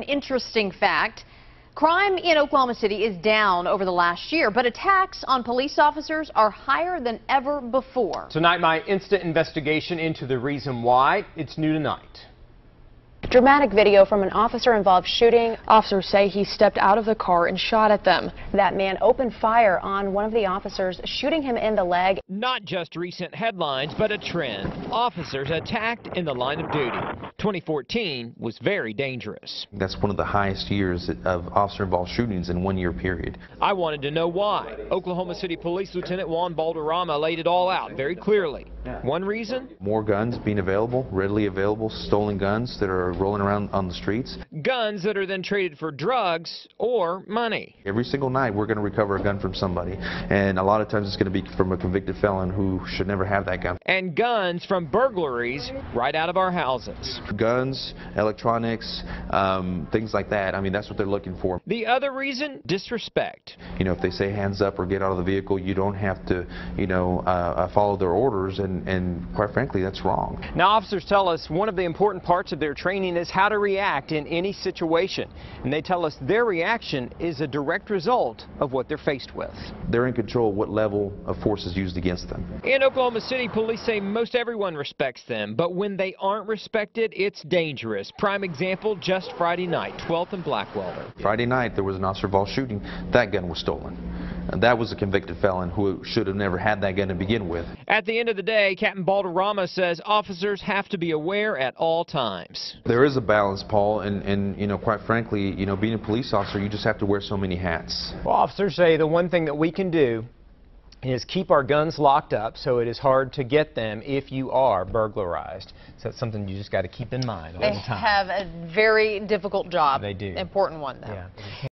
An interesting fact. Crime in Oklahoma City is down over the last year, but attacks on police officers are higher than ever before. Tonight, my instant investigation into the reason why. It's new tonight. Dramatic video from an officer-involved shooting. Officers say he stepped out of the car and shot at them. That man opened fire on one of the officers, shooting him in the leg. Not just recent headlines, but a trend. Officers attacked in the line of duty. 2014 was very dangerous. That's one of the highest years of officer-involved shootings in one year period. I wanted to know why. Oklahoma City Police Lieutenant Juan Balderrama laid it all out very clearly. One reason? More guns being available, readily available, stolen guns that are rolling around on the streets. Guns that are then traded for drugs or money. Every single night we're going to recover a gun from somebody, and a lot of times it's going to be from a convicted felon who should never have that gun. And guns from burglaries right out of our houses. Guns, electronics, um, things like that. I mean, that's what they're looking for. The other reason? Disrespect. You know, if they say hands up or get out of the vehicle, you don't have to, you know, uh, uh, follow their orders, and, and quite frankly, that's wrong. Now, officers tell us one of the important parts of their training is how to react in any situation. And they tell us their reaction is a direct result of what they're faced with. They're in control of what level of force is used against them. In Oklahoma City, police say most everyone respects them, but when they aren't respected, it's dangerous. Prime example, just Friday night, 12th and Blackwelder. Friday night, there was an officer-involved shooting. That gun was stolen. And that was a convicted felon who should have never had that gun to begin with. At the end of the day, Captain Balderrama says officers have to be aware at all times. There is a balance, Paul, and, and you know, quite frankly, you know, being a police officer, you just have to wear so many hats. Well, officers say the one thing that we can do is keep our guns locked up so it is hard to get them if you are burglarized. So that's something you just got to keep in mind all They the time. They have a very difficult job. They do. Important one, though. Yeah.